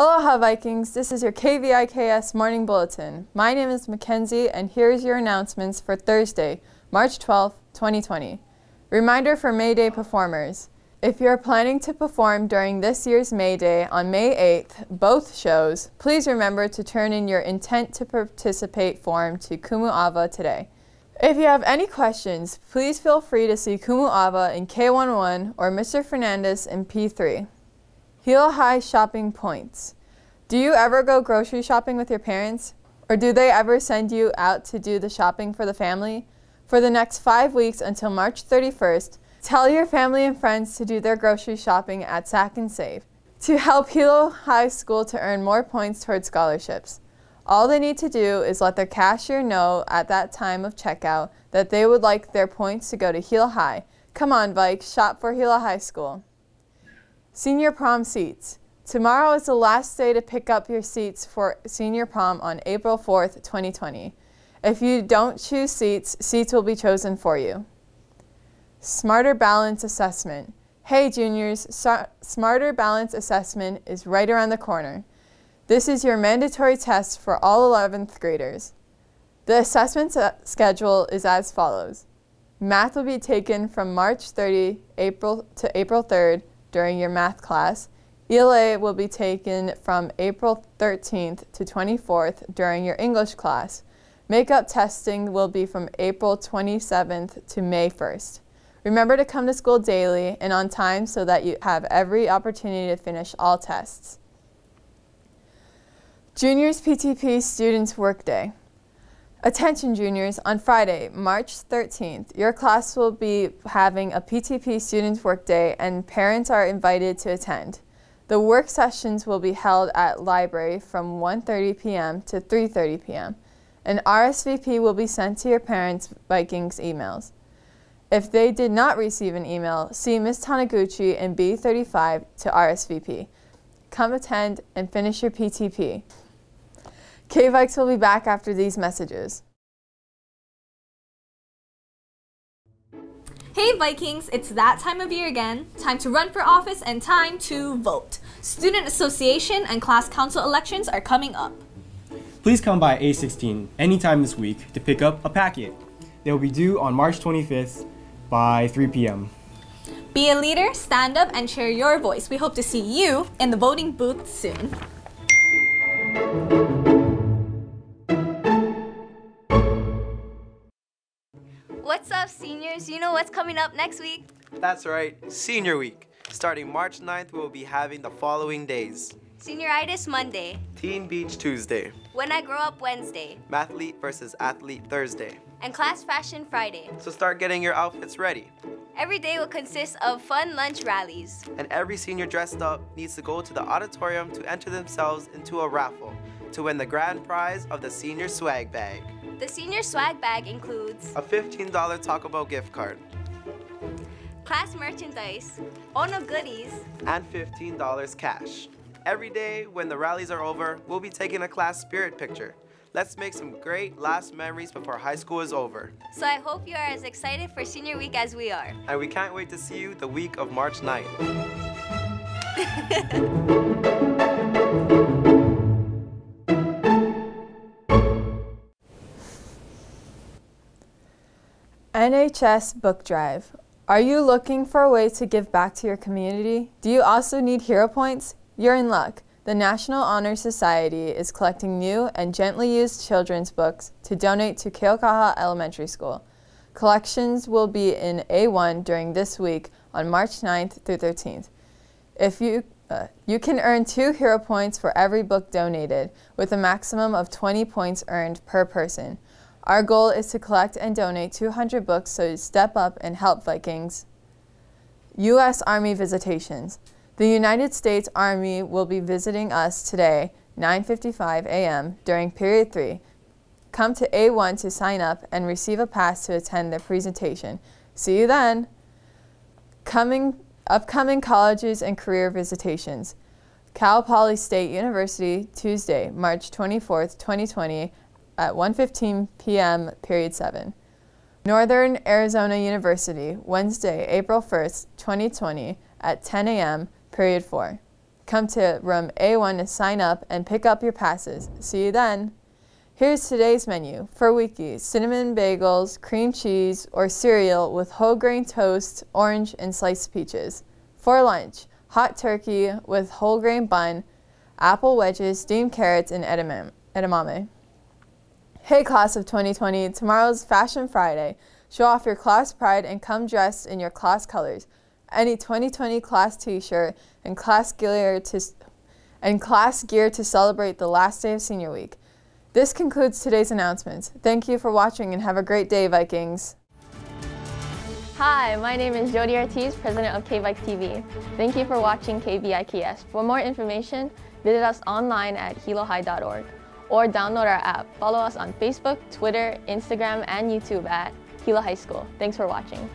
Aloha Vikings, this is your KVIKS Morning Bulletin. My name is Mackenzie and here's your announcements for Thursday, March 12, 2020. Reminder for May Day performers. If you're planning to perform during this year's May Day on May 8th, both shows, please remember to turn in your intent to participate form to Kumu Ava today. If you have any questions, please feel free to see Kumu Ava in K11 or Mr. Fernandez in P3. Hilo High shopping points. Do you ever go grocery shopping with your parents? Or do they ever send you out to do the shopping for the family? For the next five weeks until March 31st, tell your family and friends to do their grocery shopping at Sack and Save to help Hilo High School to earn more points towards scholarships. All they need to do is let their cashier know at that time of checkout that they would like their points to go to Hilo High. Come on, Vikes, shop for Hilo High School. Senior prom seats. Tomorrow is the last day to pick up your seats for senior prom on April 4th, 2020. If you don't choose seats, seats will be chosen for you. Smarter Balance Assessment. Hey juniors, Smarter Balance Assessment is right around the corner. This is your mandatory test for all 11th graders. The assessment schedule is as follows. Math will be taken from March 30 April to April 3rd during your math class. ELA will be taken from April 13th to 24th during your English class. Makeup testing will be from April 27th to May 1st. Remember to come to school daily and on time so that you have every opportunity to finish all tests. Juniors PTP Students Workday. Attention juniors, on Friday, March 13th, your class will be having a PTP Students Workday and parents are invited to attend. The work sessions will be held at library from 1.30 p.m. to 3.30 p.m. An RSVP will be sent to your parents' Vikings emails. If they did not receive an email, see Ms. Taniguchi in B35 to RSVP. Come attend and finish your PTP. K-Vikes will be back after these messages. Hey Vikings, it's that time of year again. Time to run for office and time to vote. Student association and class council elections are coming up. Please come by A16 anytime this week to pick up a packet. They will be due on March 25th by 3 p.m. Be a leader, stand up, and share your voice. We hope to see you in the voting booth soon. Seniors? You know what's coming up next week? That's right, Senior Week. Starting March 9th, we will be having the following days. Senioritis Monday. Teen Beach Tuesday. When I Grow Up Wednesday. Mathlete versus Athlete Thursday. And Class Fashion Friday. So start getting your outfits ready. Every day will consist of fun lunch rallies. And every senior dressed up needs to go to the auditorium to enter themselves into a raffle to win the grand prize of the Senior Swag Bag. The senior swag bag includes a $15 Taco Bell gift card, class merchandise, Ono goodies, and $15 cash. Every day when the rallies are over, we'll be taking a class spirit picture. Let's make some great last memories before high school is over. So I hope you are as excited for senior week as we are. And we can't wait to see you the week of March 9th. NHS Book Drive. Are you looking for a way to give back to your community? Do you also need hero points? You're in luck. The National Honor Society is collecting new and gently used children's books to donate to Keaukaha Elementary School. Collections will be in A1 during this week on March 9th through 13th. If you, uh, you can earn two hero points for every book donated, with a maximum of 20 points earned per person. Our goal is to collect and donate 200 books so step up and help Vikings. U.S. Army visitations. The United States Army will be visiting us today, 9.55 a.m. during period 3. Come to A1 to sign up and receive a pass to attend the presentation. See you then. Coming, upcoming colleges and career visitations. Cal Poly State University, Tuesday, March 24th, 2020 at 1.15 p.m., period 7. Northern Arizona University, Wednesday, April 1st, 2020 at 10 a.m., period 4. come to room A1 to sign up and pick up your passes. See you then. Here's today's menu. For Wiki, cinnamon bagels, cream cheese, or cereal with whole grain toast, orange, and sliced peaches. For lunch, hot turkey with whole grain bun, apple wedges, steamed carrots, and edamame. Hey class of 2020, tomorrow's Fashion Friday. Show off your class pride and come dressed in your class colors. Any 2020 class t-shirt and class gear to and class gear to celebrate the last day of senior week. This concludes today's announcements. Thank you for watching and have a great day, Vikings. Hi, my name is Jody Ortiz, president of KVIKS TV. Thank you for watching KVIKS. For more information, visit us online at hilohigh.org or download our app. Follow us on Facebook, Twitter, Instagram, and YouTube at Hilo High School. Thanks for watching.